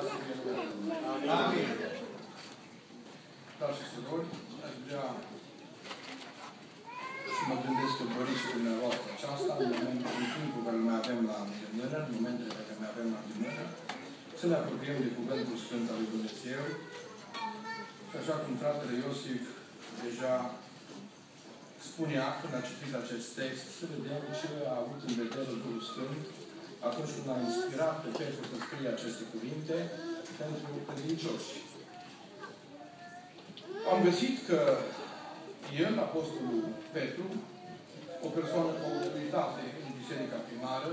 Amin. Dar și surori, aș vrea și mă gândesc că doriți și dumneavoastră aceasta, în momentul, în timpul care mai avem la îndemână, în momentele care mai avem la îndemână, să ne apropiem de Cuvântul Sfânt al lui Dumnezeu. Și așa cum fratele Iosif deja spunea când a citit acest text, să vedem ce a avut în vedere Duhul Sfânt atunci când a inspirat pe Petru să scrie aceste cuvinte pentru credincioși. Am găsit că el, Apostolul Petru, o persoană cu autoritate în biserica primară,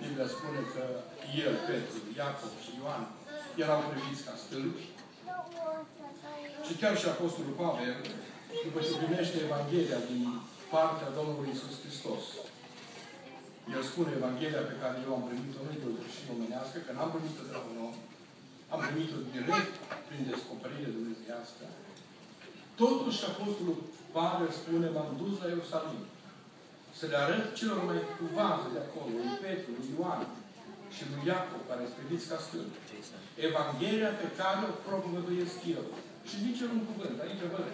Biblia spune că el, Petru, Iacob și Ioan erau priviți ca stâlpi. Și chiar și Apostolul Pavel, după ce primește Evanghelia din partea Domnului Isus Hristos, el spune Evanghelia pe care eu am primit-o, nu de o și omenească, că n-am primit-o de la un om, am primit-o direct prin descoperire dumnezeiască. Totuși Apostolul Pavel spune, m-am dus la Ierusalim să le arăt celor mai cu vază de acolo, lui Petru, lui Ioan și lui Iacob, care sunt priviți ca stâlpi. Evanghelia pe care o propovăduiesc eu. Și zice un cuvânt, aici văd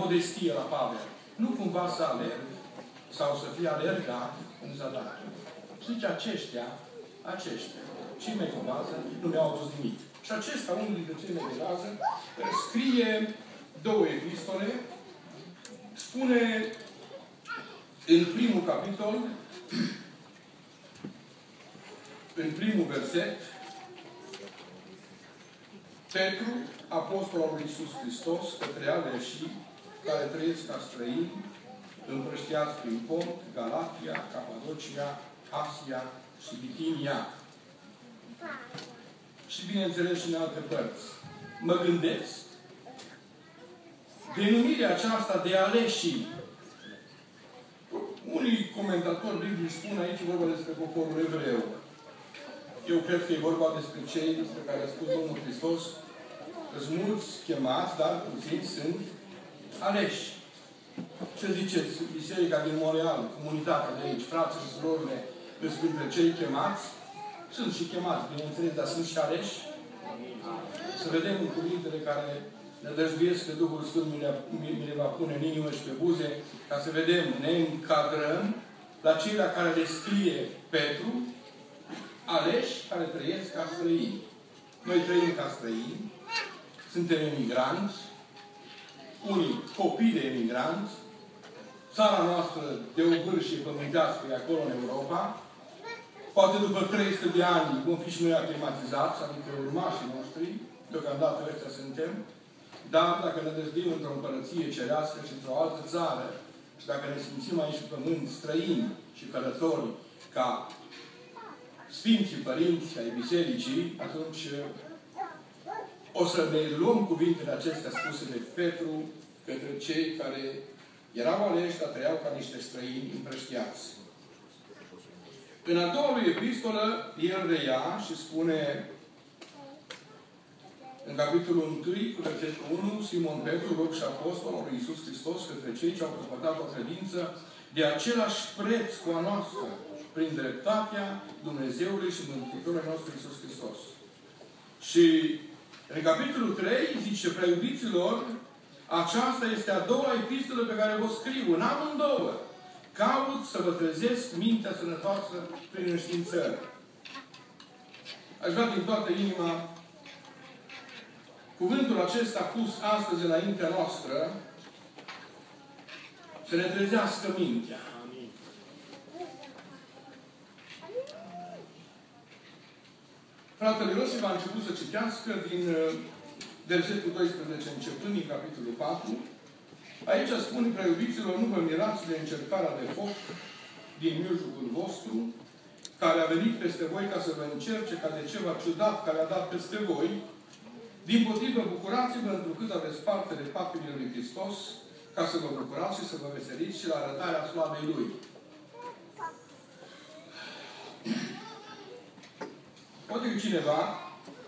modestie la Pavel. Nu cumva să alerg sau să fie alergat în zadar. Și zice, aceștia, aceștia, și mai cuvază, nu mi-au adus nimic. Și acesta, unul dintre cei mai de rază, scrie două epistole, spune în primul capitol, în primul verset, Petru, apostol al lui Iisus Hristos, către aleșii care trăiesc ca străini, împrăștiați prin Pont, Galatia, Capadocia, Asia și Bitinia. Și bineînțeles și în alte părți. Mă gândesc, denumirea aceasta de aleșii unii comentatori biblici spun aici vorba despre poporul evreu. Eu cred că e vorba despre cei despre care a spus Domnul Hristos sunt mulți chemați, dar puțini sunt aleși. Ce ziceți? Biserica din Montreal, comunitatea de aici, frații și surorile, sunt printre cei chemați? Sunt și chemați, bineînțeles, dar sunt și aleși? Să vedem în cuvintele care ne dăjduiesc că Duhul Sfânt mi le, mi le va pune în inimă și pe buze, ca să vedem, ne încadrăm la cei la care le scrie Petru, aleși care trăiesc ca străini. Noi trăim ca străini, suntem emigranți, unii copii de emigranți, țara noastră de o vârșie pământească e acolo în Europa, poate după 300 de ani vom fi și noi aclimatizați, adică urmașii noștri, deocamdată ăștia suntem, dar dacă ne dezbim într-o împărăție cerească și într-o altă țară, și dacă ne simțim aici pe pământ străini și călători ca Sfinții Părinți ai Bisericii, atunci o să ne luăm cuvintele acestea spuse de Petru către cei care erau aleși, dar trăiau ca niște străini împrăștiați. În a doua lui epistolă, el reia și spune în capitolul 1, cu versetul 1, Simon Petru, rog și apostol al lui Iisus Hristos către cei ce au căpătat o credință de același preț cu a noastră, prin dreptatea Dumnezeului și Mântuitorului nostru Iisus Hristos. Și în capitolul 3 zice, preiubiților, aceasta este a doua epistolă pe care vă scriu, în amândouă. Caut să vă trezesc mintea sănătoasă prin înștiințări. Aș vrea din toată inima cuvântul acesta pus astăzi înaintea noastră să ne trezească mintea. Fratele Iosif a început să citească din uh, versetul 12, începând din capitolul 4. Aici spune, preiubiților, nu vă mirați de încercarea de foc din mijlocul vostru, care a venit peste voi ca să vă încerce ca de ceva ciudat care a dat peste voi, din potrivă, bucurați-vă întrucât aveți parte de papile lui Hristos, ca să vă bucurați și să vă veseliți și la arătarea slavei Lui. Poate că cineva,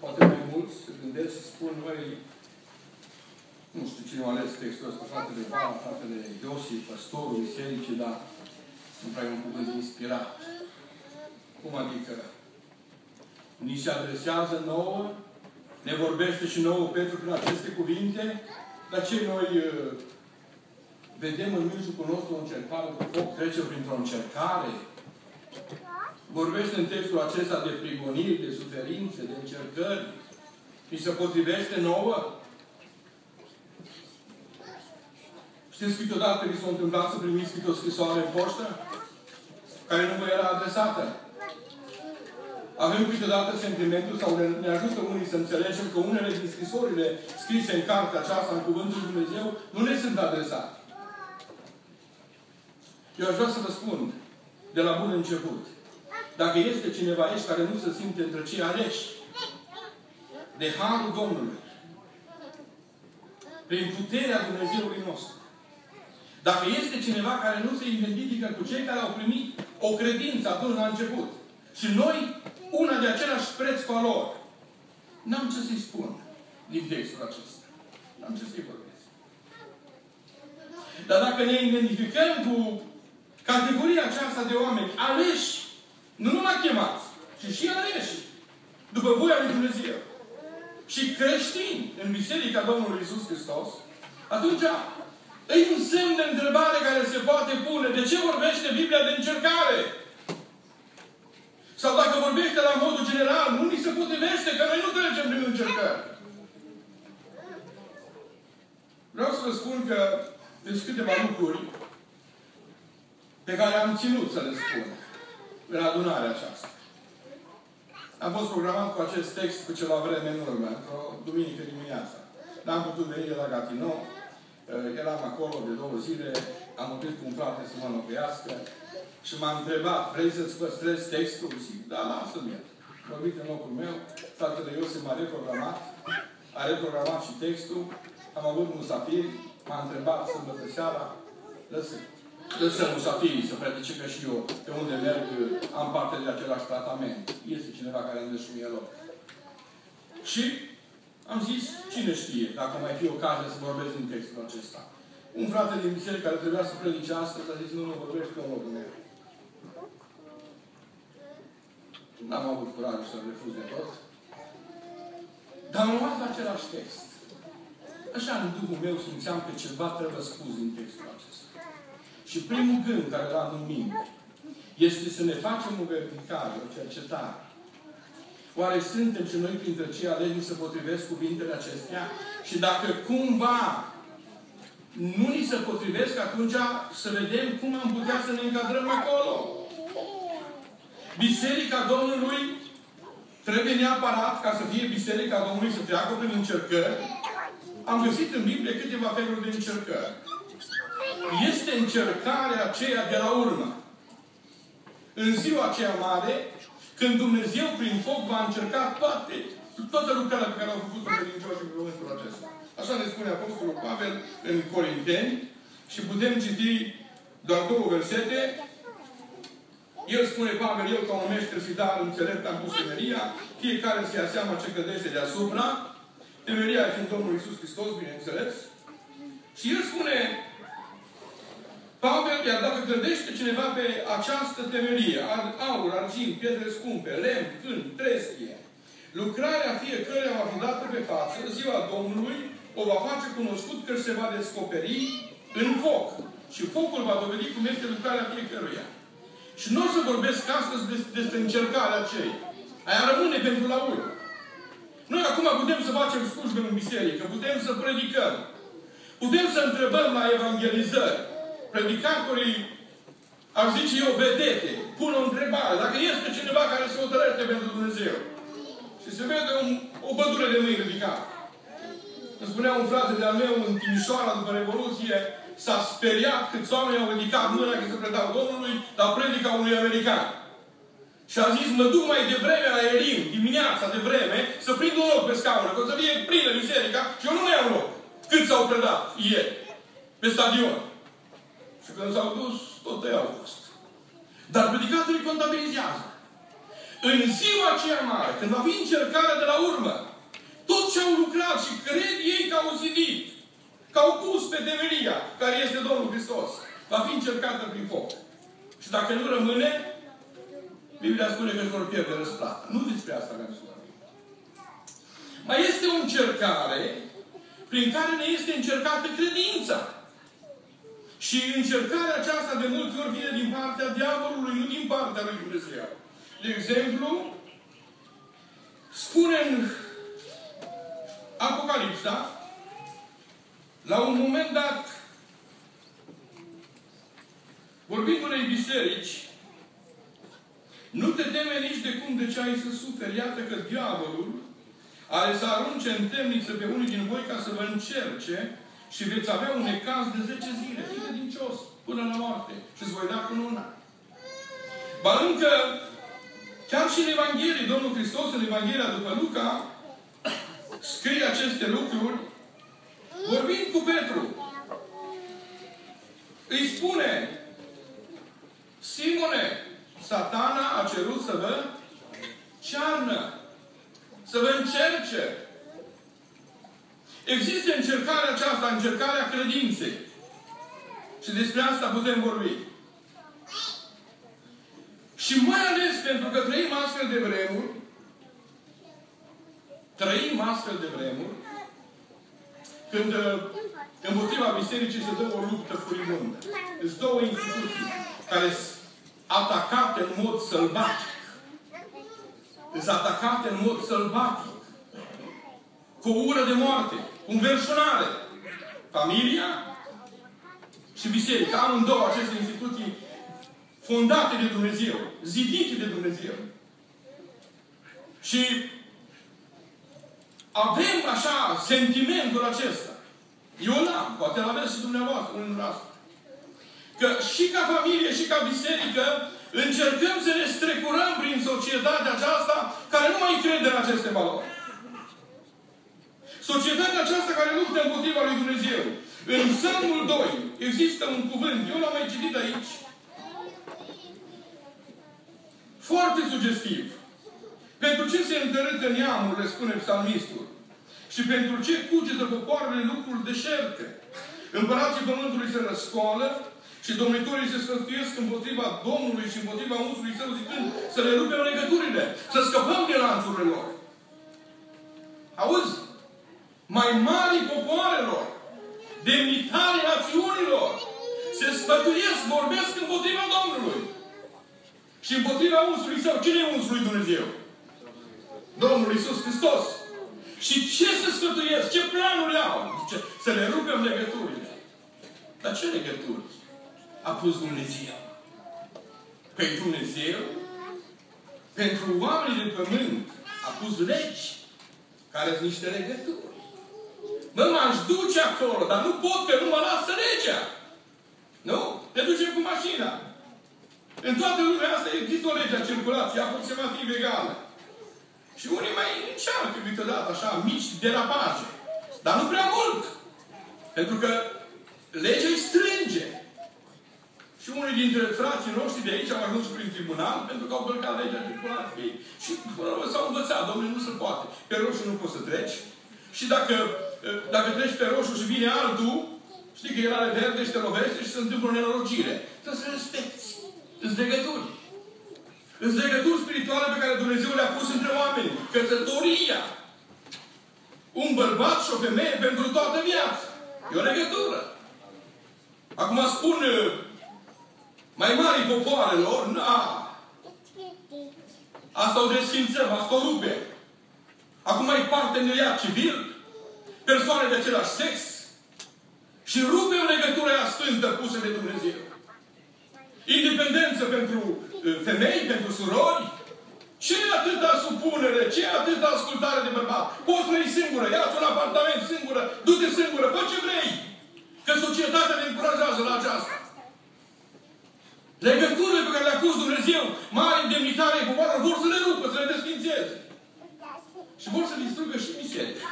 poate mai mulți, se gândesc și spun, măi, nu știu cine a ales textul ăsta, fratele Val, fratele Iosif, păstorul bisericii, dar nu prea e un cuvânt inspirat. Cum adică? Ni se adresează nouă ne vorbește și nouă Petru prin aceste cuvinte, dar ce noi uh, vedem în mijlocul nostru o încercare cu foc, trece printr-o încercare. Vorbește în textul acesta de prigoniri, de suferințe, de încercări. Și se potrivește nouă. Știți câteodată vi s-a întâmplat să primiți câte o scrisoare în poștă? Care nu vă era adresată. Avem câteodată sentimentul sau ne, ne ajută unii să înțelegem că unele din scrisorile scrise în cartea aceasta, în Cuvântul Lui Dumnezeu, nu ne sunt adresate. Eu aș vrea să vă spun, de la bun început, dacă este cineva aici care nu se simte între cei aleși de Harul Domnului, prin puterea Dumnezeului nostru, dacă este cineva care nu se identifică cu cei care au primit o credință atunci la început, și noi una de același preț cu a lor, n-am ce să-i spun din textul acesta. N-am ce să-i vorbesc. Dar dacă ne identificăm cu categoria aceasta de oameni aleși, nu numai chemați, ci și aleși, după voia lui Dumnezeu, și creștini în Biserica Domnului Isus Hristos, atunci e un semn de întrebare care se poate pune. De ce vorbește Biblia de încercare? Sau dacă vorbește la modul general, nu ni se potrivește, că noi nu trecem prin încercări. Vreau să vă spun că sunt câteva lucruri pe care am ținut să le spun în adunarea aceasta. Am fost programat cu acest text cu ceva vreme în urmă, într-o duminică dimineața. N-am putut veni de la Gatineau, eh, eram acolo de două zile, am oprit cu un frate să mă înlocuiască și m-a întrebat, vrei să-ți păstrezi textul? Zic, da, lasă-mi el. Vorbit în locul meu, fratele Iosif m-a reprogramat, a reprogramat și textul, am avut musafir, m-a întrebat sâmbătă seara, lăsă, lăsăm musafirii să predice că și eu, pe unde merg, am parte de același tratament. Este cineva care îmi dă și mie loc. Și am zis, cine știe, dacă mai fi ocazia să vorbesc din textul acesta. Un frate din biserică care trebuia să predice astăzi a zis, nu, nu vorbești pe locul meu. N-am avut curaj să refuz de tot. Dar am luat același text. Așa, în Duhul meu, simțeam că ceva trebuie spus din textul acesta. Și primul gând care l-am în minte este să ne facem o verificare, o cercetare. Oare suntem și noi printre cei aleși să potrivesc cuvintele acestea? Și dacă cumva nu ni se potrivesc, atunci să vedem cum am putea să ne încadrăm acolo. Biserica Domnului trebuie neapărat ca să fie Biserica Domnului să treacă prin încercări. Am găsit în Biblie câteva feluri de încercări. Este încercarea aceea de la urmă. În ziua aceea mare, când Dumnezeu prin foc va încerca toate, toată lucrarea pe care au făcut-o credincioși în momentul acesta. Așa ne spune Apostolul Pavel în Corinteni și putem citi doar două versete. El spune, Pavel, eu ca un meșter și dar înțelept am pus temeria, fiecare să ia seama ce cădește deasupra. Temeria fiind Domnul Iisus Hristos, bineînțeles. Și el spune, Pavel, iar dacă gândește cineva pe această temerie, aur, argint, pietre scumpe, lemn, cânt, trestie, lucrarea fiecăruia va fi dată pe față, ziua Domnului o va face cunoscut că se va descoperi în foc. Și focul va dovedi cum este lucrarea fiecăruia. Și nu o să vorbesc astăzi despre încercarea aceea. Aia rămâne pentru la urmă. Noi acum putem să facem slujbe în biserică, putem să predicăm, putem să întrebăm la evangelizări, predicatorii, aș zice eu, vedete, pun o întrebare. Dacă este cineva care se hotărăște pentru Dumnezeu și se vede un, o bădură de mâini ridicată. Îmi spunea un frate de-al meu în Timișoara, după Revoluție, s-a speriat câți oameni au ridicat mâna că se predau Domnului la predica unui american. Și a zis, mă duc mai devreme la Elim, dimineața de vreme, să prind un loc pe scaună, că o să fie plină biserica și eu nu mai am loc. Cât s-au predat ieri, pe stadion. Și când s-au dus, tot ei au fost. Dar predicatorii contabilizează. În ziua aceea mare, când va fi încercarea de la urmă, tot ce au lucrat și cred ei că au zidit, că au pus pe demeria, care este Domnul Hristos, va fi încercată prin foc. Și dacă nu rămâne, Biblia spune că își vor pierde răsplata. Nu despre asta vreau să vorbim. Mai este o încercare prin care ne este încercată credința. Și încercarea aceasta de multe ori vine din partea diavolului, nu din partea lui Dumnezeu. De exemplu, spune în Apocalipsa, la un moment dat, vorbind unei biserici, nu te teme nici de cum de ce ai să suferi. Iată că diavolul are să arunce în temniță pe unii din voi ca să vă încerce și veți avea un ecaz de 10 zile. Fii cios, până la moarte. Și îți voi da cu una. Ba încă, chiar și în Evanghelie, Domnul Hristos, în Evanghelia după Luca, scrie aceste lucruri, vorbind cu Petru. Îi spune, Simone, satana a cerut să vă cearnă. Să vă încerce. Există încercarea aceasta, încercarea credinței. Și despre asta putem vorbi. Și mai ales pentru că trăim astfel de vremuri, trăim astfel de vremuri, când uh, împotriva bisericii se dă o luptă furibundă. Sunt două instituții care sunt atacate în mod sălbatic. Sunt atacate în mod sălbatic. Cu o ură de moarte. Cu înverșunare. Familia și biserica. Amândouă aceste instituții fondate de Dumnezeu. Zidite de Dumnezeu. Și avem așa sentimentul acesta. Eu l-am, poate l-aveți și dumneavoastră, unul dumneavoastră. Că și ca familie și ca biserică încercăm să ne strecurăm prin societatea aceasta care nu mai crede în aceste valori. Societatea aceasta care luptă împotriva lui Dumnezeu. În Psalmul 2 există un cuvânt, eu l-am mai citit aici, foarte sugestiv. Pentru ce se întărâtă neamurile, spune psalmistul, și pentru ce cugetă popoarele lucruri deșerte. Împărații Pământului se răscoală și domnitorii se sfătuiesc împotriva Domnului și împotriva unsului său zicând să le rupem legăturile, să scăpăm de lanțurile lor. Auzi? Mai mari popoarelor, demnitarii națiunilor, se sfătuiesc, vorbesc împotriva Domnului. Și împotriva unsului său. Cine e unsul lui Dumnezeu? Domnul Iisus Hristos. Și ce se sfătuiesc? Ce planuri au? Zice, să le rupem legăturile. Dar ce legături? a pus Dumnezeu. Păi Dumnezeu, pentru oamenii de pământ, a pus legi care sunt niște legături. Mă, m-aș duce acolo, dar nu pot, că nu mă lasă legea. Nu? Te duce cu mașina. În toată lumea asta există o lege a circulației aproximativ egală. Și unii mai încearcă câteodată așa, mici derapaje. Dar nu prea mult. Pentru că legea îi strânge. Și unii dintre frații noștri de aici au ajuns prin tribunal pentru că au călcat legea circulației. Și până la s-au învățat, domnule, nu se poate. Pe roșu nu poți să treci. Și dacă, dacă treci pe roșu și vine altul, știi că el are verde și te lovește și se întâmplă o nenorocire. Trebuie să respecti. Îți legături. Îți legături spirituale pe care Dumnezeu le-a pus între oameni. Căsătoria. Un bărbat și o femeie pentru toată viața. E o legătură. Acum spun mai mari popoarelor, na. Asta o desfințăm, asta o rupe. Acum ai parteneriat civil, persoane de același sex și rupem legătura aia sfântă pusă de Dumnezeu. Independență pentru uh, femei, pentru surori. Ce atâta supunere, ce atâta ascultare de bărbat? Poți trăi singură, ia-ți un apartament singură, du-te singură, fă ce vrei. Că societatea ne încurajează la aceasta. Legăturile pe care le-a pus Dumnezeu, mari indemnitare popoară, vor să le rupă, să le desfințeze. Și vor să distrugă și biserica.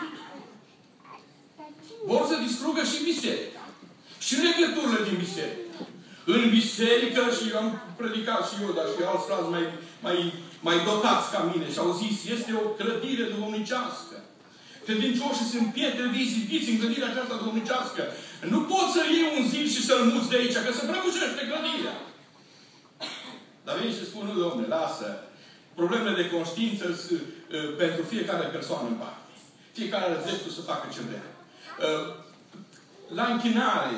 Vor să distrugă și biserica. Și legăturile din biserică. În biserică, și eu am predicat și eu, dar și alți frați mai, mai, mai dotați ca mine și au zis, este o clădire duhovnicească. Credincioșii sunt pietre vii zidiți în clădirea aceasta duhovnicească. Nu poți să iei un zil și să-l muți de aici, că se prăbușește clădirea. Dar vine și spun, nu, domnule, lasă. Problemele de conștiință sunt uh, pentru fiecare persoană în parte. Fiecare are dreptul să facă ce vrea. Uh, la închinare,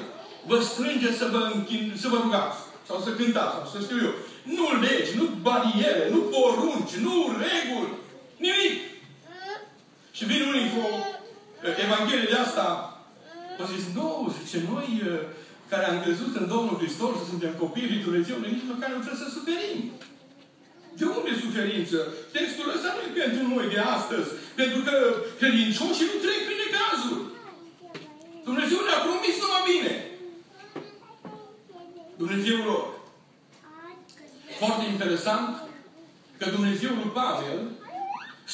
vă strânge să vă, închin, să vă rugați. Sau să cântați, sau să știu eu. Nu legi, nu bariere, nu porunci, nu reguli. Nimic. Și vin unii cu uh, Evanghelia de asta. Au zis, nu, zice, noi uh, care am crezut în Domnul Hristos, suntem copii lui Dumnezeu, nici măcar nu trebuie să suferim. De unde suferință? Textul ăsta nu e pentru noi de astăzi. Pentru că credincioșii nu trec prin necazuri. Dumnezeu ne-a promis numai bine. Dumnezeu lor. Foarte interesant că Dumnezeu lui Pavel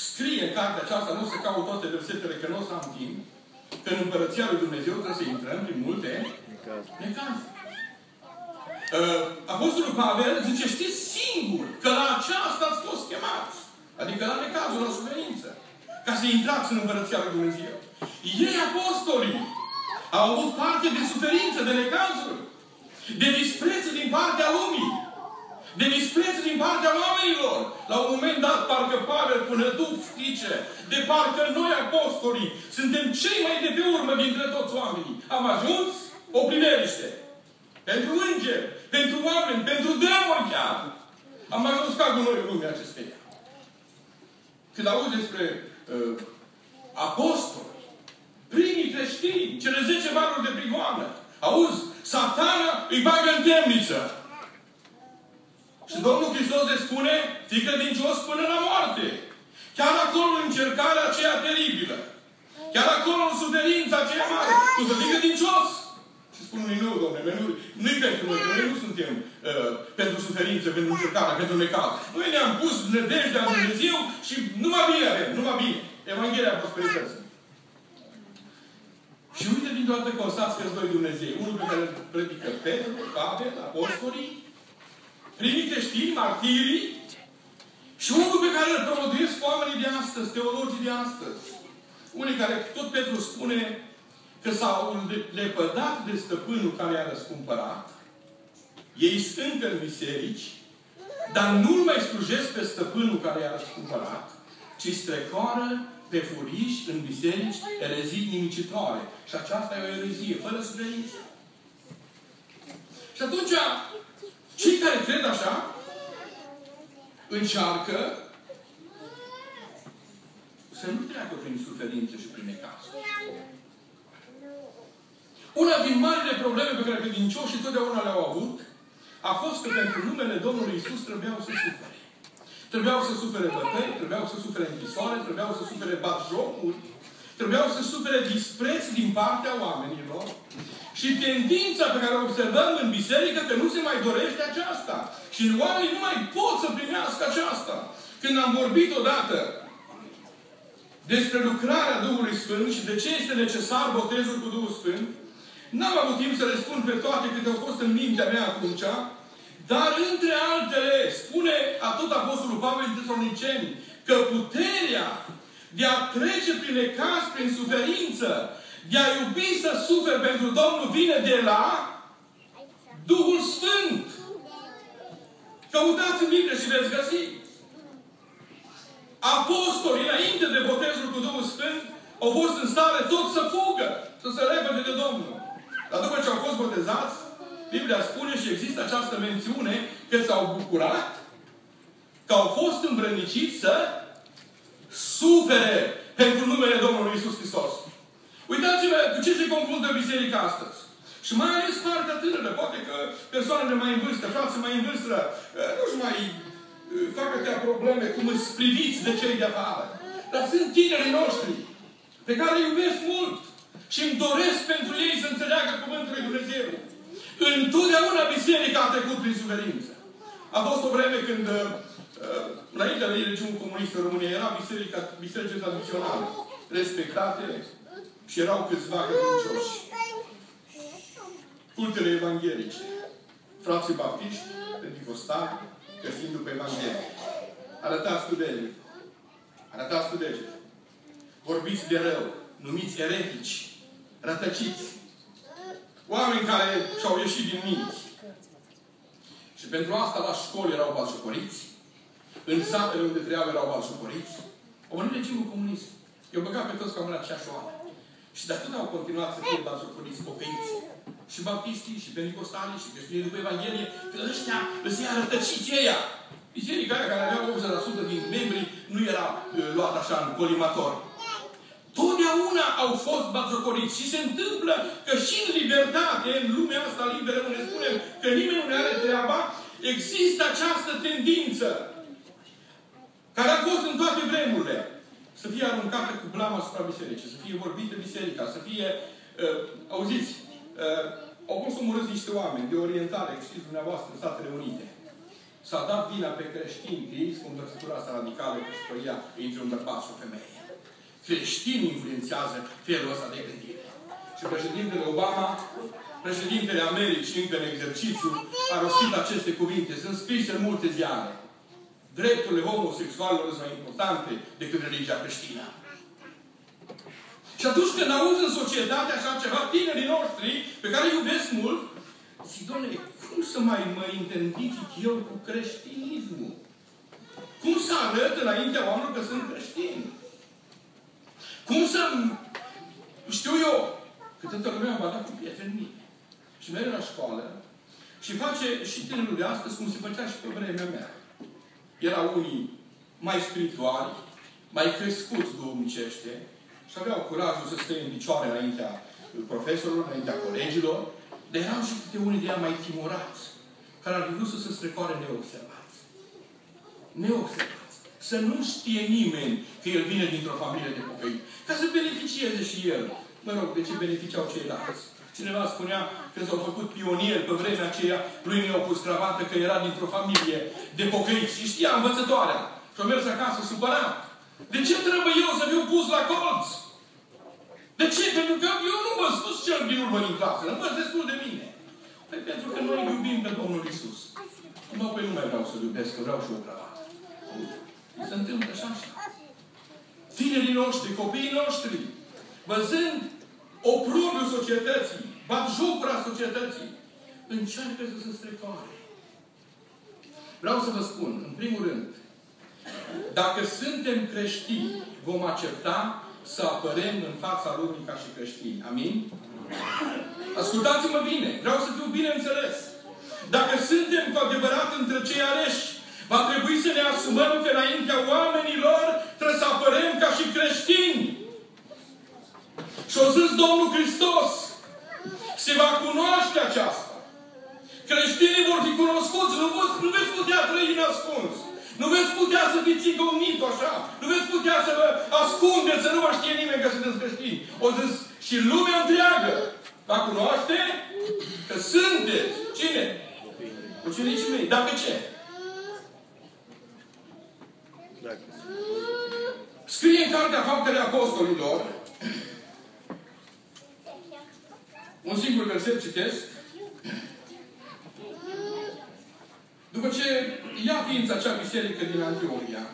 scrie în cartea aceasta, nu se caut toate versetele, că nu o să am timp, că în Împărăția lui Dumnezeu trebuie să intrăm prin multe necazuri. Uh, Apostolul Pavel zice, știți singur că la aceasta ați fost chemați. Adică la necazul, la suferință. Ca să intrați în Împărăția lui Dumnezeu. Ei, apostolii, au avut parte de suferință, de necazuri. De dispreț din partea lumii. De dispreț din partea oamenilor. La un moment dat, parcă Pavel pune tu, fice, de parcă noi, apostolii, suntem cei mai de pe urmă dintre toți oamenii. Am ajuns o primeriște. Pentru îngeri, pentru oameni, pentru demoni chiar. Am ajuns ca gunoiul lumea acesteia. Când auzi despre uh, apostoli, primii creștini, cele 10 valuri de prigoană, auzi, satana îi bagă în temniță. Și Domnul Hristos le spune, fii credincios până la moarte. Chiar acolo în încercarea aceea teribilă. Chiar acolo în suferința aceea mare. Tu să fii credincios. Și spun unii, nu, domnule, nu, nu-i pentru noi, că noi nu suntem uh, pentru suferință, pentru încercare, pentru necaz. Noi ne-am pus nădejdea în Dumnezeu și numai bine avem, numai bine. Evanghelia prosperității. Și uite din toată constați că doi Dumnezeu. Unul pe care îl predică Petru, Pavel, apostolii, primii creștini, martirii, și unul pe care îl promoduiesc oamenii de astăzi, teologii de astăzi. Unii care tot Petru spune că s-au lepădat de stăpânul care i-a răscumpărat, ei sunt în biserici, dar nu-L mai slujesc pe stăpânul care i-a răscumpărat, ci strecoară pe furiș în biserici erezii nimicitoare. Și aceasta e o erezie, fără suferință. Și atunci, cei care cred așa, încearcă să nu treacă prin suferință și prin necazuri. Una din marile probleme pe care credincioșii totdeauna le-au avut a fost că pentru numele Domnului Isus trebuiau să sufere. Trebuiau să sufere bătăi, trebuiau să sufere închisoare, trebuiau să sufere batjocuri, trebuiau să sufere dispreț din partea oamenilor. Și tendința pe care o observăm în biserică că nu se mai dorește aceasta. Și oamenii nu mai pot să primească aceasta. Când am vorbit odată despre lucrarea Duhului Sfânt și de ce este necesar botezul cu Duhul Sfânt, N-am avut timp să răspund pe toate câte au fost în mintea mea atunci, dar între altele spune atât Apostolul Pavel în Tesaloniceni că puterea de a trece prin necaz, prin suferință, de a iubi să suferi pentru Domnul vine de la Duhul Sfânt. Căutați în Biblie și veți găsi. Apostolii, înainte de botezul cu Duhul Sfânt, au fost în stare tot să fugă, să se repede de Domnul. Dar după ce au fost botezați, Biblia spune și există această mențiune că s-au bucurat că au fost îmbrăniciți să sufere pentru numele Domnului Isus Hristos. Uitați-vă cu ce se confruntă biserica astăzi. Și mai ales partea tânără. Poate că persoanele mai în vârstă, frații mai în vârstă, eh, nu-și mai eh, fac atâtea probleme cum îți priviți de cei de afară. Dar sunt tinerii noștri pe care îi iubesc mult. Și îmi doresc pentru ei să înțeleagă Cuvântul lui Dumnezeu. Întotdeauna biserica a trecut prin suferință. A fost o vreme când, uh, înainte de regiunii comuniste în România, era biserica, biserica tradițională, respectate și erau câțiva credincioși. Cultele evanghelice, frații baptiști, pentecostali, creștini după Evanghelie. Arătați cu deget. Arătați cu deget. Vorbiți de rău. Numiți eretici rătăciți. Oameni care și-au ieșit din minți. Și pentru asta la școli erau balșocoriți, în satele unde trăiau erau balșocoriți. Au venit regimul comunist. Eu băgat pe toți ca în aceeași oamă. Și de atât au continuat să fie bazocoliți pocăiți. Și baptistii, și pentecostalii, și creștinii după Evanghelie, că ăștia îți iară tăciți ăia. Biserica aia care avea 80% din membri nu era uh, luat așa în colimator. Totdeauna au fost bazocoriți și se întâmplă că și în libertate, în lumea asta liberă, unde spunem că nimeni nu ne are treaba, există această tendință care a fost în toate vremurile să fie aruncată cu blama asupra bisericii, să fie vorbită biserica, să fie, uh, auziți, uh, au fost omorâți niște oameni de orientare, știți dumneavoastră, în Statele Unite. S-a dat vina pe creștini că ei spun trăsătura asta radicală, că spăria între un bărbat și o femeie. Creștinii influențează felul ăsta de gândire. Și președintele Obama, președintele Americii, încă în exercițiu, a rostit aceste cuvinte. Sunt scrise în multe ziare drepturile homosexualilor sunt mai importante decât religia creștină. Și atunci când auzi în societate așa ceva, tinerii noștri, pe care îi iubesc mult, zic, doamne, cum să mai mă identific eu cu creștinismul? Cum să arăt înaintea oamenilor că sunt creștini? Cum să... Știu eu, că toată lumea va da cu prieteni mici. Și merge la școală și face și tinerii de astăzi cum se făcea și pe vremea mea erau unii mai spirituali, mai crescuți duhovnicește și aveau curajul să stea în picioare înaintea profesorilor, înaintea colegilor, dar erau și câte unii de ei mai timorați, care ar vrut să se strecoare neobservați. Neobservați. Să nu știe nimeni că el vine dintr-o familie de pocăit. Ca să beneficieze și el. Mă rog, de ce beneficiau ceilalți? Cineva spunea că s-au făcut pionieri pe vremea aceea, lui nu i-au pus cravată că era dintr-o familie de pocăiți. Și știa învățătoarea. Și au mers acasă supărat. De ce trebuie eu să fiu pus la colț? De ce? Pentru că eu nu mă spus cel din urmă din clasă. Nu mă destul de mine. Păi pentru că noi iubim pe Domnul Isus. Nu, păi nu mai vreau să iubesc, că vreau și o cravată. Se întâmplă așa așa. Tinerii noștri, copiii noștri, văzând oprobiul societății, bat jocura societății, încearcă să se strecoare. Vreau să vă spun, în primul rând, dacă suntem creștini, vom accepta să apărem în fața lumii ca și creștini. Amin? Ascultați-mă bine. Vreau să fiu bine înțeles. Dacă suntem cu adevărat între cei aleși, va trebui să ne asumăm că înaintea oamenilor trebuie să apărăm ca și creștini. Și o zis Domnul Hristos, se va cunoaște aceasta. Creștinii vor fi cunoscuți, nu, vă, nu veți putea trăi în ascuns. Nu veți putea să fiți țigăunit așa. Nu veți putea să vă ascundeți, să nu vă știe nimeni că sunteți creștini. O zis și lumea întreagă va cunoaște că sunteți. Cine? Ucenicii mei. Dacă ce? Scrie în Cartea Faptele Apostolilor Un singur verset citesc. După ce ia ființa acea biserică din Antiohia,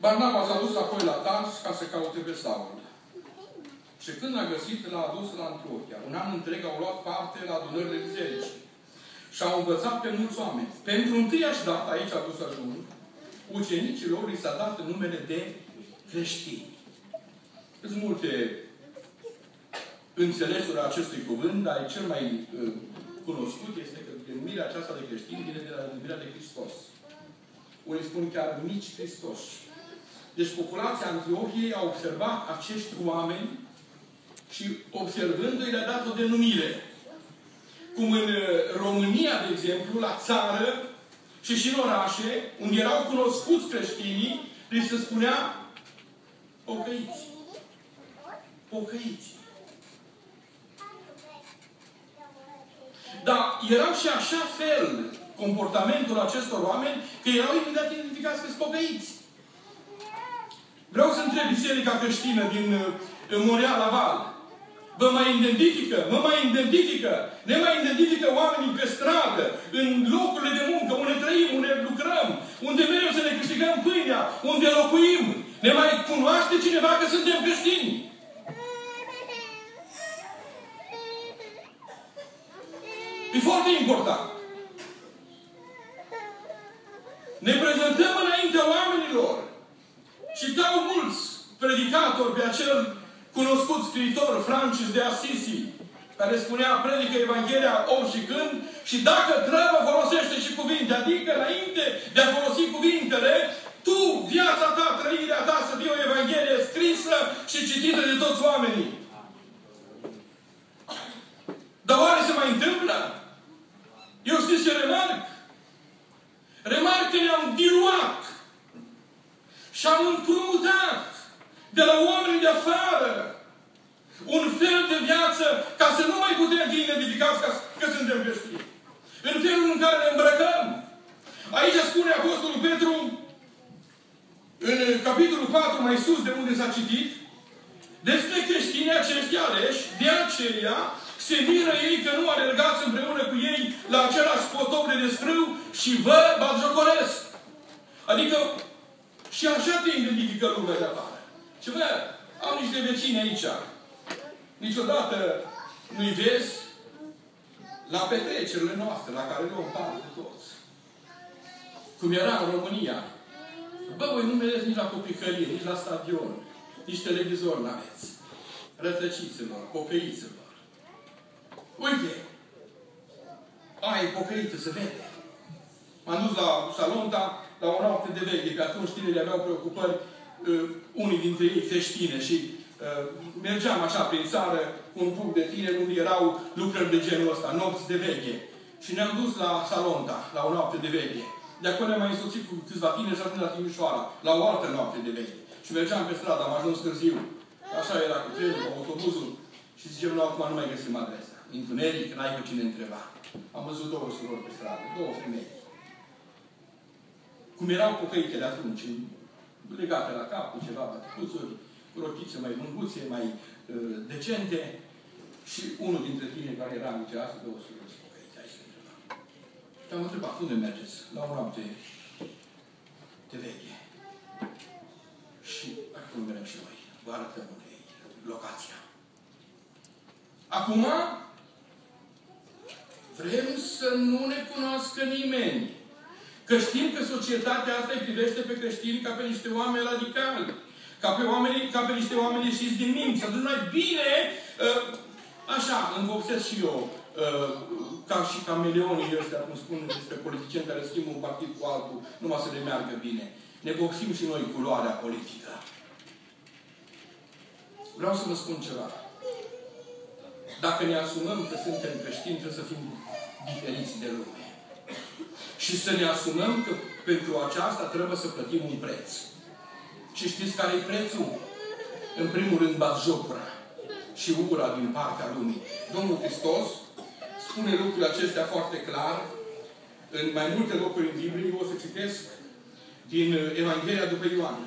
Barnaba s-a dus apoi la Tars ca să caute pe Saul. Și când l-a găsit, l-a adus la Antiohia. Un an întreg au luat parte la adunările bisericii. Și au învățat pe mulți oameni. Pentru întâiași dată, aici a dus ajung, ucenicilor li s-a dat numele de creștini. Sunt multe înțelesuri a acestui cuvânt, dar cel mai uh, cunoscut este că denumirea aceasta de creștin vine de la denumirea de Hristos. Unii spun chiar mici Hristos. Deci populația Antiohiei a observat acești oameni și observându-i le-a dat o denumire. Cum în uh, România, de exemplu, la țară și și în orașe, unde erau cunoscuți creștinii, li se spunea pocăiți pocăiți. Dar erau și așa fel comportamentul acestor oameni că erau imediat identificați că sunt pocăiți. Vreau să întreb Biserica creștină din Montreal Laval. Vă mai identifică, mă mai identifică, ne mai identifică oamenii pe stradă, în locurile de muncă, unde trăim, unde lucrăm, unde mereu să ne câștigăm pâinea, unde locuim. Scriitor, Francis de Assisi, care spunea, predică Evanghelia om și când, și dacă trebuie, folosește și cuvinte. Adică, înainte de a folosi cuvintele, tu, viața ta, trăirea ta, să fie o Evanghelie scrisă și citită de toți oamenii. Dar oare se mai întâmplă? Eu știți ce remarc? Remarc că ne-am diluat și am împrumutat de la oameni de afară un fel de viață ca să nu mai putem fi identificați ca că suntem creștini. În felul în care ne îmbrăcăm. Aici spune Apostolul Petru, în capitolul 4, mai sus de unde s-a citit, despre creștinii aceștia aleși, de aceea se miră ei că nu alergați împreună cu ei la același potop de desfrâu și vă batjocoresc. Adică și așa te identifică lumea de afară. Ce bă, am niște vecini aici. Niciodată nu-i vezi la petrecerile noastre, la care luăm parte toți. Cum era în România. Bă, voi nu mergeți nici la copicărie, nici la stadion, nici televizor n-aveți. Rătăciți-vă, pocăiți-vă. Uite! Ai pocăită, se vede. M-am dus la Salonta, la o noapte de veche, pe atunci tinerii aveau preocupări, uh, unii dintre ei creștine și uh, mergeam așa prin țară cu un punct de tineri unde erau lucrări de genul ăsta, nopți de veche. Și ne-am dus la Salonta, la o noapte de veche. De acolo am mai însoțit cu câțiva tineri și am la Timișoara, la o altă noapte de veche. Și mergeam pe stradă, am ajuns târziu. Așa era cu trenul, cu autobuzul. Și zicem, nu, acum nu mai găsim adresa. Întuneric, n-ai cu cine întreba. Am văzut două surori pe stradă, două femei. Cum erau pocăite de atunci, legate la cap cu ceva bătăcuțuri, cu rochițe mai lunguțe, mai uh, decente. Și unul dintre tine care era în asta, două surori pocăite, hai să întrebam. Și am întrebat, unde mergeți? La o noapte de veche. Și acum mergem și noi. Vă arătăm unde e locația. Acum, vrem să nu ne cunoască nimeni. Că știm că societatea asta îi privește pe creștini ca pe niște oameni radicali. Ca pe, oameni, ca pe niște oameni ieșiți din minți. Atunci mai bine, uh, așa, învopsesc și eu, uh, ca și cameleonii ăștia, cum spun despre politicieni care schimbă un partid cu altul, numai să le meargă bine. Ne boxim și noi culoarea politică. Vreau să vă spun ceva. Dacă ne asumăm că suntem creștini, trebuie să fim diferiți de lume. Și să ne asumăm că pentru aceasta trebuie să plătim un preț. Și știți care e prețul? În primul rând, batjocura și ura din partea lumii. Domnul Hristos spune lucrurile acestea foarte clar în mai multe locuri în Biblie. Eu o să citesc din Evanghelia după Ioan.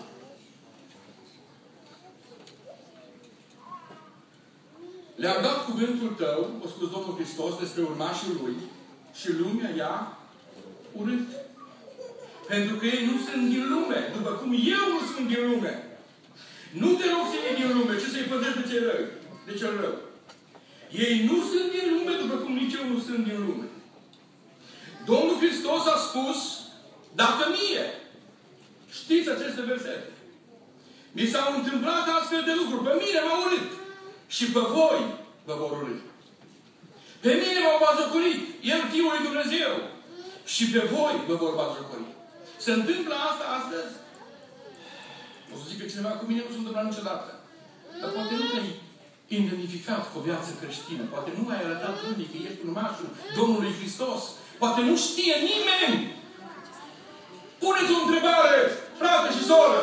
Le-am dat cuvântul tău, a spus Domnul Hristos, despre urmașii lui și lumea i-a urât. Pentru că ei nu sunt din lume, după cum eu nu sunt din lume. Nu te rog să iei din lume, ci să-i păzești de cel rău. De cel rău. Ei nu sunt din lume, după cum nici eu nu sunt din lume. Domnul Hristos a spus, dacă mie, știți aceste versete, mi s-au întâmplat astfel de lucruri, pe mine m-au urât și pe voi vă vor urâ. Pe mine m-au bazocorit, El Fiul lui Dumnezeu. Și pe voi vă vor bazocori. Se întâmplă asta astăzi? O să zic că cineva cu mine nu se întâmplă niciodată. Dar poate nu te-ai identificat cu o viață creștină. Poate nu ai arătat unii că ești urmașul Domnului Hristos. Poate nu știe nimeni. Puneți o întrebare, frate și soră.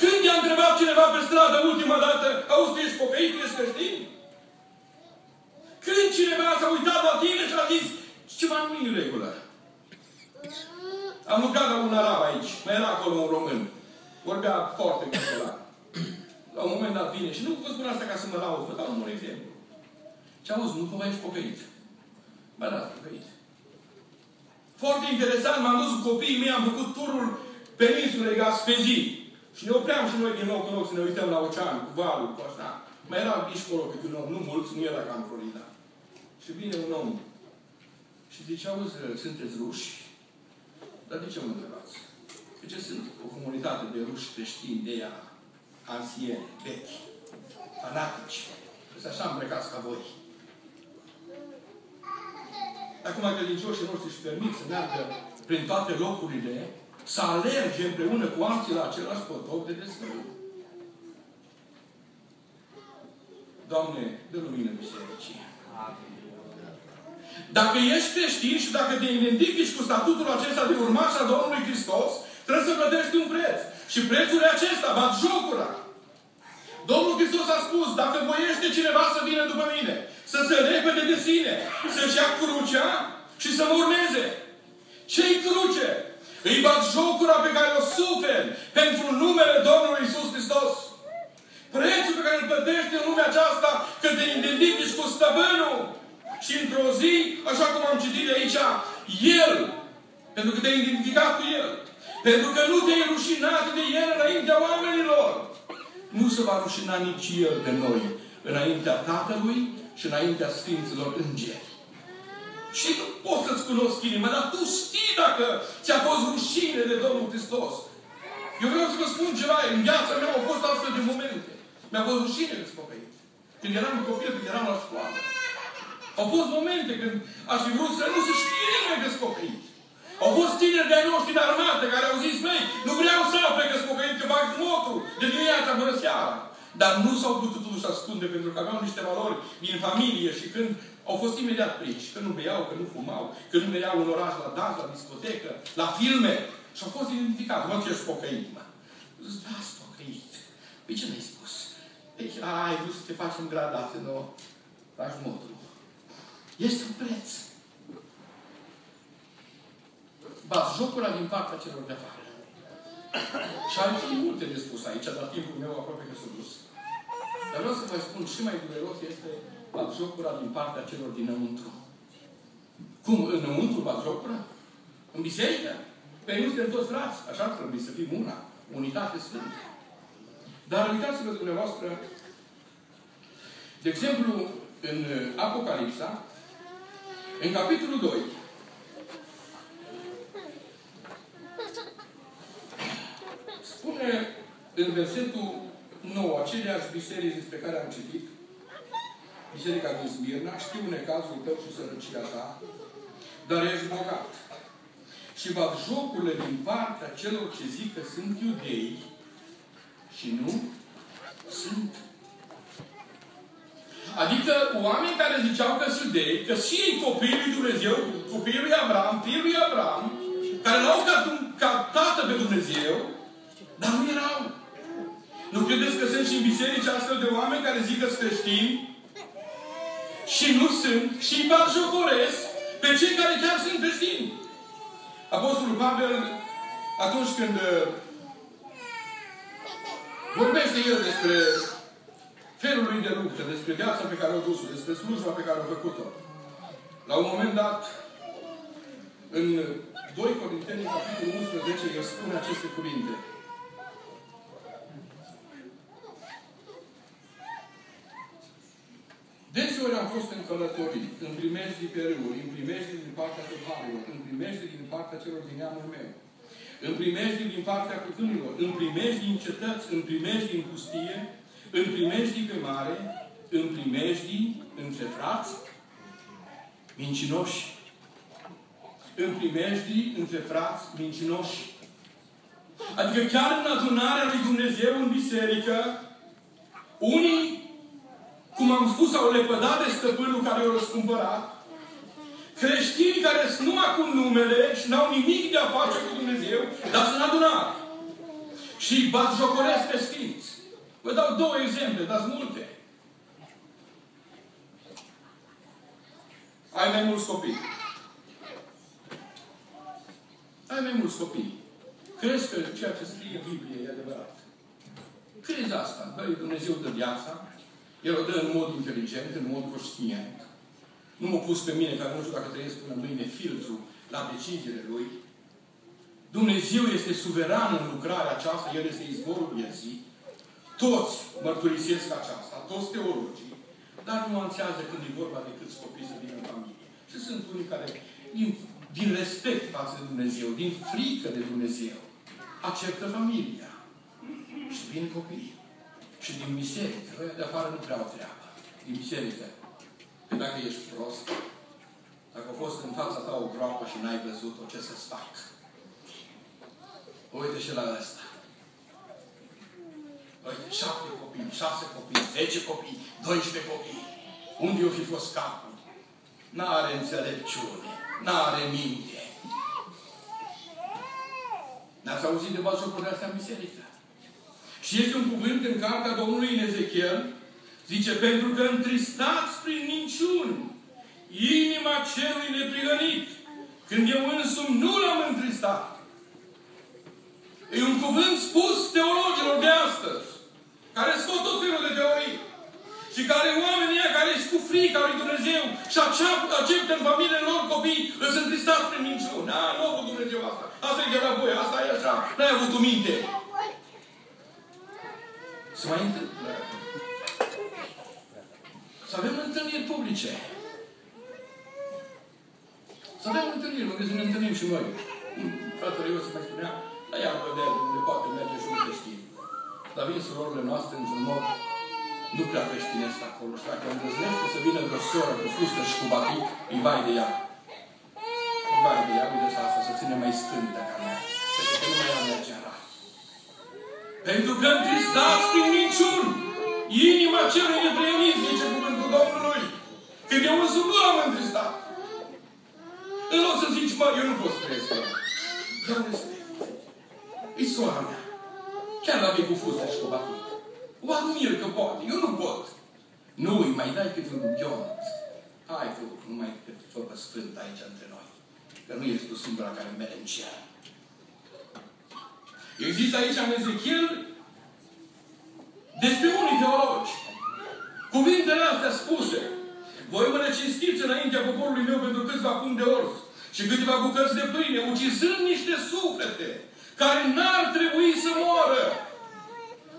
Când i-a întrebat cineva pe stradă ultima dată, auzi, tu ești pocăit, ești creștin? Când cineva s-a uitat la tine și a zis, ceva nu e în regulă. Am lucrat la un arab aici. Mai era acolo un român. Vorbea foarte consolat. La un moment dat vine și nu vă spun asta ca să mă laud, vă dau un exemplu. Ce auzi, nu cumva ești pocăit? Ba da, pocăit. Foarte interesant, m-am dus cu copiii mei, am făcut turul peninsulei Gaspezii. Și ne opream și noi din loc în loc să ne uităm la ocean, cu valul, cu așa. Mai era nici acolo câte un om, nu mulți, nu era ca în Florida. Și vine un om și zice, auzi, sunteți ruși? Dar de ce mă întrebați? De ce sunt o comunitate de ruși creștini de ea? ansieni, vechi, fanatici. Să așa îmbrăcați ca voi. Acum credincioșii noștri își permit să meargă prin toate locurile, să alerge împreună cu alții la același potop de desfălut. Doamne, dă lumină bisericii. Dacă ești creștin și dacă te identifici cu statutul acesta de urmaș al Domnului Hristos, trebuie să plătești un preț. Și prețul e acesta, bat jocura. Domnul Hristos a spus, dacă voiește cineva să vină după mine, să se repede de sine, să-și ia crucea și să mă urmeze. Ce-i cruce? Îi bat jocura pe care o suferi pentru numele Domnului Isus Hristos. Prețul pe care îl plătești în lumea aceasta, că te identifici cu stăpânul. Și într-o zi, așa cum am citit de aici, El, pentru că te-ai identificat cu El, pentru că nu te-ai rușinat de El înaintea oamenilor, nu se va rușina nici El de noi înaintea Tatălui și înaintea Sfinților Îngeri. Și nu pot să-ți cunosc inima, dar tu știi dacă ți-a fost rușine de Domnul Hristos. Eu vreau să vă spun ceva, în viața mea au fost astfel de momente. Mi-a fost rușine de spăcăit. Când eram copil, când eram la școală. Au fost momente când aș fi vrut să nu se știe nimeni de spăcăit. Au fost tineri de-ai noștri de armată care au zis, măi, nu vreau să afle că spăcăit, că fac motru de dimineața până seara. Dar nu s-au putut totuși ascunde pentru că aveau niște valori din familie și când au fost imediat prinși, că nu beau, că nu fumau, că nu mergeau în oraș la dans, la discotecă, la filme. Și au fost identificați. Mă, ce spocăit, mă. Zic, da, spocăit. Păi ce mi-ai spus? Deci, ai vrut să te faci în gradate, nu? Faci motru. Este un preț. Bați jocura din partea celor de afară. Și ar fi multe de spus aici, dar timpul meu aproape că s-a dus. Dar vreau să vă spun, și mai dureros este batjocura din partea celor dinăuntru. Cum? Înăuntru batjocura? În biserică? Pe nu suntem toți frați. Așa trebuie să fim una. Unitate sfântă. Dar uitați-vă dumneavoastră, de exemplu, în Apocalipsa, în capitolul 2, spune în versetul 9, aceleași biserici despre care am citit, Biserica din Smirna, știu necazul tău și sărăcia ta, dar ești bogat. Și bat jocurile din partea celor ce zic că sunt iudei și nu sunt. Adică oameni care ziceau că sunt iudei, că și ei copiii lui Dumnezeu, copiii lui Abraham, fiul lui Abraham, care l-au ca, ca tată pe Dumnezeu, dar nu erau. Nu credeți că sunt și în biserici astfel de oameni care zic că sunt creștini și nu sunt și îi jocoresc pe cei care chiar sunt creștini. Apostolul Pavel, atunci când uh, vorbește el despre felul lui de luptă, despre viața pe care o dus, despre slujba pe care o făcut-o, la un moment dat, în 2 Corinteni, capitolul 11, el spune aceste cuvinte. Deseori am fost în călătorii, în primejdi pe râuri, în primejdi din partea tâlharilor, în primejdi din partea celor din neamul meu, în primejdi din partea cutânilor, în primejdi în cetăți, în primejdi în pustie, în primejdi pe mare, în primejdi între frați, mincinoși, în primejdi între frați, mincinoși. Adică chiar în adunarea lui Dumnezeu în biserică, unii cum am spus, au lepădat de stăpânul care i-a răscumpărat, creștini care sunt numai cu numele și n-au nimic de a face cu Dumnezeu, dar sunt adunați. Și bat jocoresc pe sfinți. Vă dau două exemple, dar multe. Ai mai mulți copii. Ai mai mulți copii. Crezi că ceea ce scrie în Biblie e adevărat? Crezi asta? Băi, Dumnezeu dă viața, el o dă în mod inteligent, în mod conștient. Nu m-a pus pe mine, care nu știu dacă trăiesc până mâine, filtru la deciziile Lui. Dumnezeu este suveran în lucrarea aceasta, El este izvorul vieții. Toți mărturisesc aceasta, toți teologii, dar nuanțează când e vorba de câți copii să vină în familie. Și sunt unii care, din, din respect față de Dumnezeu, din frică de Dumnezeu, acceptă familia. Și vin copiii. Și din biserică, ăia de afară nu prea au treabă. Din biserică. Că dacă ești prost, dacă a fost în fața ta o groapă și n-ai văzut-o, ce să-ți fac? Uite și la ăsta. Uite, șapte copii, șase copii, zece copii, doisprezece copii. Unde o fi fost capul? N-are înțelepciune, n-are minte. N-ați auzit de bazocurile astea în biserică? Și este un cuvânt în cartea Domnului în Ezechiel, zice, pentru că întristați prin minciuni inima celui neprihănit, când eu însumi nu l-am întristat. E un cuvânt spus teologilor de astăzi, care scot tot felul de teorii. Și care oamenii care sunt cu frica lui Dumnezeu și acceptă în familiile lor copii, îți întristați prin minciuni. Da, nu a Dumnezeu asta. Asta e de la voi, asta e așa. N-ai avut minte. Să mai întâmplă. Să avem întâlniri publice. Să avem întâlniri, mă gândesc să ne întâlnim și noi. Fratele eu să mai spunea, la ea de unde poate merge și un creștin. Dar vin surorile noastre într-un mod nu prea creștinesc acolo. Și dacă îndrăznește să vină vreo soră cu fustă și cu batic, îi vai de ea. Îi vai de ea, uite asta, să ține mai stântă ca mea. Pentru că nu mai am merge la. Pentru că întristați prin minciuni inima celui nepremiți, zice cuvântul Domnului. Când eu însumi nu am întristat. În loc să zici, mă, eu nu pot să trăiesc cu ea. Eu respect. E sora mea. Chiar la vei cu fustă și cu batic. O admir că poate. Eu nu pot. Nu, îi mai dai câte un ghiont. Hai tu, nu mai fă sfânt aici între noi. Că nu ești tu singura care merge în cer. Există aici în Ezechiel despre unii teologi. Cuvintele astea spuse. Voi mă cinstiți înaintea poporului meu pentru câțiva pun de ors și câteva bucăți de pâine, ucizând niște suflete care n-ar trebui să moară.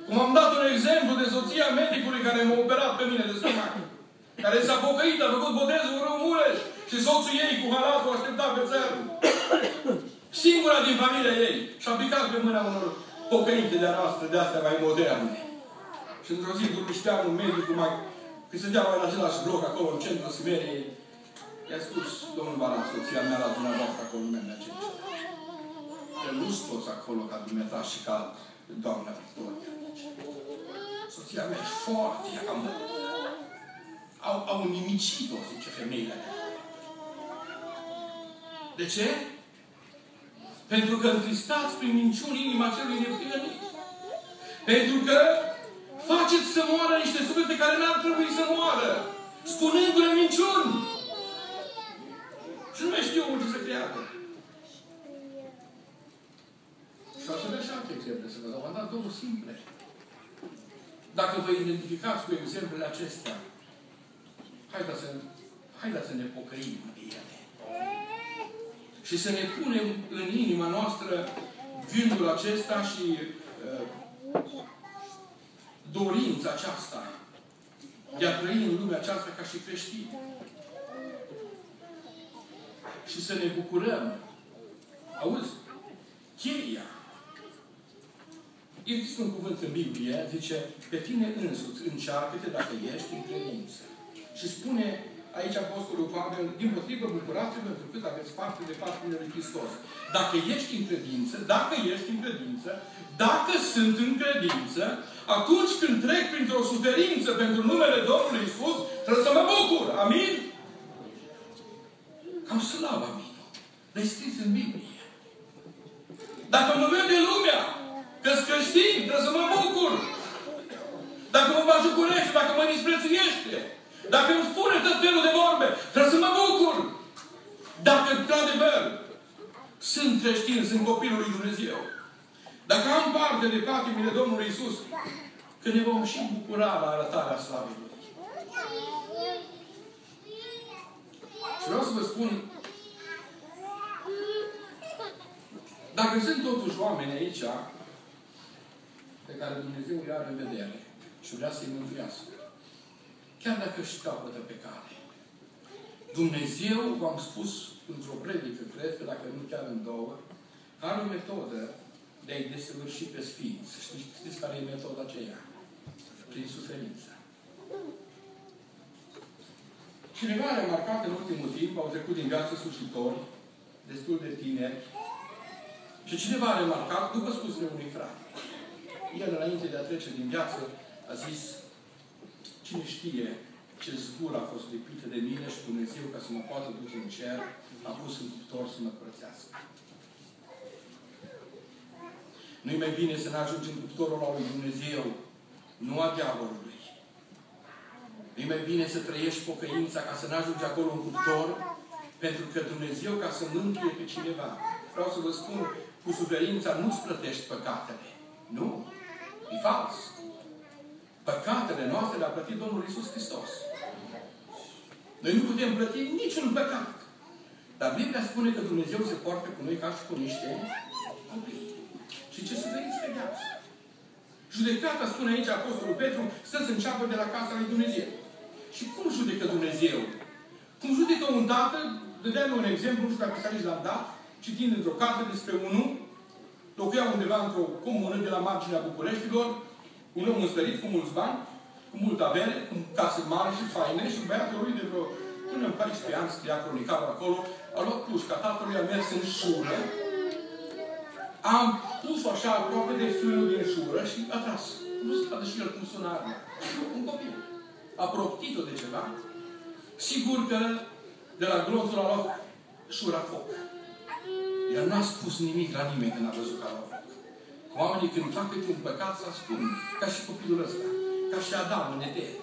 Cum am dat un exemplu de soția medicului care m-a operat pe mine de stomac. Care s-a pocăit, a făcut botezul în Mureș și soțul ei cu halatul aștepta pe țărul. Singura din familia ei. Și a picat pe mâna unor pocăite de-a noastră, de astea mai moderne. Și într-o zi, un medic, mai, când stătea mai în același bloc, acolo, în centrul Siberiei, i-a spus domnul Balan, soția mea la dumneavoastră, acolo nu merge Că nu-s toți acolo ca dumneata și ca doamna Victoria. Soția mea e foarte am, au, au nimicit-o, zice femeile. De ce? Pentru că întristați prin minciuni inima celui neprihănit. Pentru că faceți să moară niște suflete care n-ar trebui să moară. Spunându-le minciuni. Și nu mai știu unde să creadă. Și să avea și alte exemple să vă dau. Am dat două simple. Dacă vă identificați cu exemplele acestea, haideți să, haideți să ne pocăim de ele și să ne punem în inima noastră gândul acesta și uh, dorința aceasta de a trăi în lumea aceasta ca și creștini. Și să ne bucurăm. Auzi? Cheia. Există un cuvânt în Biblie, zice, pe tine însuți încearcă-te dacă ești în credință. Și spune aici Apostolul Pavel, din potrivă, bucurați-vă pentru cât aveți parte de partele lui Hristos. Dacă ești în credință, dacă ești în credință, dacă sunt în credință, atunci când trec printr-o suferință pentru numele Domnului Isus, trebuie să mă bucur. Amin? Cam slab, amin. Dar scris în Biblie. Dacă mă vede lumea că-s creștin, trebuie să mă bucur. Dacă mă bajucurește, dacă mă disprețuiește, dacă îmi spune tot felul de vorbe, trebuie să mă bucur. Dacă, într-adevăr, sunt creștin, sunt copilul lui Dumnezeu. Dacă am parte de patimile Domnului Isus, că ne vom și bucura la arătarea slavei Lui. Și vreau să vă spun, dacă sunt totuși oameni aici, pe care Dumnezeu îi are în vedere și vrea să-i mântuiască, chiar dacă își capătă pe cale. Dumnezeu, v-am spus într-o predică, cred că dacă nu chiar în două, are o metodă de a-i desăvârși pe Sfinți. Știți, știți care e metoda aceea? prin suferință. Cineva a remarcat în ultimul timp, au trecut din viață slujitori, destul de tineri, și cineva a remarcat, după spusele unui frate, el, înainte de a trece din viață, a zis, cine știe ce zgură a fost lipită de mine și Dumnezeu ca să mă poată duce în cer, a pus în cuptor să mă curățească. Nu-i mai bine să ne ajungi în cuptorul la lui Dumnezeu, nu a diavolului. Nu-i mai bine să trăiești pocăința ca să ne ajungi acolo în cuptor, pentru că Dumnezeu, ca să mântuie pe cineva, vreau să vă spun, cu suferința nu-ți plătești păcatele. Nu. E fals. Păcatele noastre le-a plătit Domnul Isus Hristos. Noi nu putem plăti niciun păcat. Dar Biblia spune că Dumnezeu se poartă cu noi ca și cu niște copii. Și ce suferință de viață. Judecata, spune aici Apostolul Petru, stă să înceapă de la casa lui Dumnezeu. Și cum judecă Dumnezeu? Cum judecă un tată, dădeam un exemplu, nu știu dacă s-a aici l-am dat, citind într-o carte despre unul, locuia undeva într-o comună de la marginea Bucureștilor, un om înstărit cu mulți bani, cu multă avere, cu case mari și faine și băiatul lui de vreo până în 14 ani scria cronicarul acolo, a luat pușca tatălui, a mers în șură, am pus-o așa aproape de fânul din șură și a tras. Nu se poate și el cum sună arma. Un copil. A proptit-o de ceva. Sigur că de la glonțul a luat șura foc. El n-a spus nimic la nimeni când a văzut că a luat foc. Oamenii când fac câte un păcat să ascund. Ca și copilul ăsta. Ca și Adam în Eden.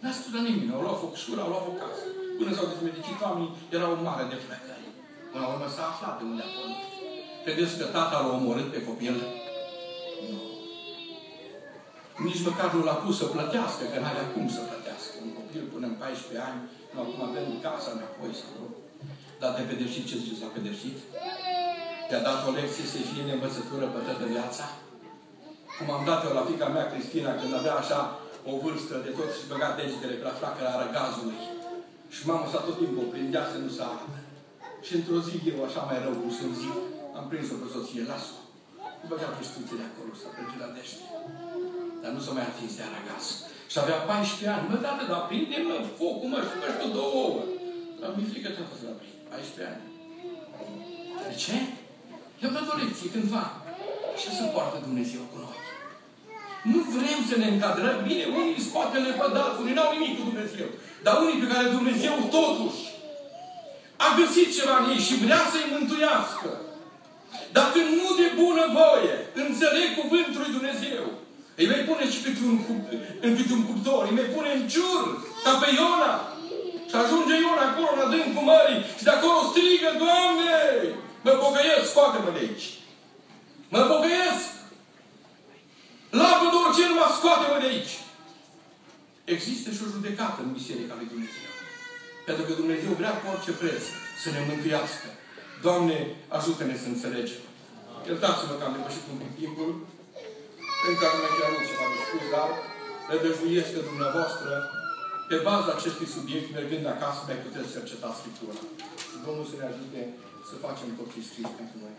N-a spus la nimeni. Au luat foc șura, au luat foc casă. Până s-au dezmedicit oamenii, era o mare de flăcări. Până la urmă s-a aflat de unde a pornit. Credeți că tata l-a omorât pe copil? Nu. Nici măcar nu l-a pus să plătească, că n-avea cum să plătească. Un copil până în 14 ani, nu acum avem casa înapoi sau nu. Dar te pedepsit ce zice s-a pedepsit? Te-a dat o lecție să fie de învățătură pe toată viața? Cum am dat eu la fica mea, Cristina, când avea așa o vârstă de tot și băga degetele pe la flacăra răgazului. Și mama s-a tot timpul prindea să nu se arată. Și într-o zi eu, așa mai rău, cum sunt zic, am prins-o pe soție, las-o. Cu băga peștuțele acolo, să plece la dește. Dar nu s-a mai atins de aragaz. Și avea 14 ani. Mă, tată, dar prinde-mă focul, mă, și mă, două ouă. Dar mi-e frică tată să la prind. 14 ani. De ce? I-am dat o lecție cândva. Ce să poartă Dumnezeu cu noi? Nu vrem să ne încadrăm. Bine, unii în spatele pădat, unii n-au nimic cu Dumnezeu. Dar unii pe care Dumnezeu totuși a găsit ceva în ei și vrea să-i mântuiască. Dacă nu de bună voie, înțeleg cuvântul lui Dumnezeu, îi mai pune și câte un, în câte un cuptor, îi mai pune în ciur, ca pe Iona. Și ajunge Iona acolo în adâncul mării și de acolo strigă, Doamne, mă pocăiesc, scoate-mă de aici. Mă pocăiesc. Lapă de orice, nu mă scoate-mă de aici. Există și o judecată în Biserica lui Dumnezeu. Pentru că Dumnezeu vrea cu orice preț să ne mântuiască. Doamne, ajută-ne să înțelegem. Iertați-mă că am depășit un pic timpul. Încă am mai avut ceva de spus, dar rădăjuiesc că dumneavoastră, pe baza acestui subiect, mergând acasă, mai puteți cerceta Scriptura. Și Domnul să ne ajute să facem tot ce scris pentru noi.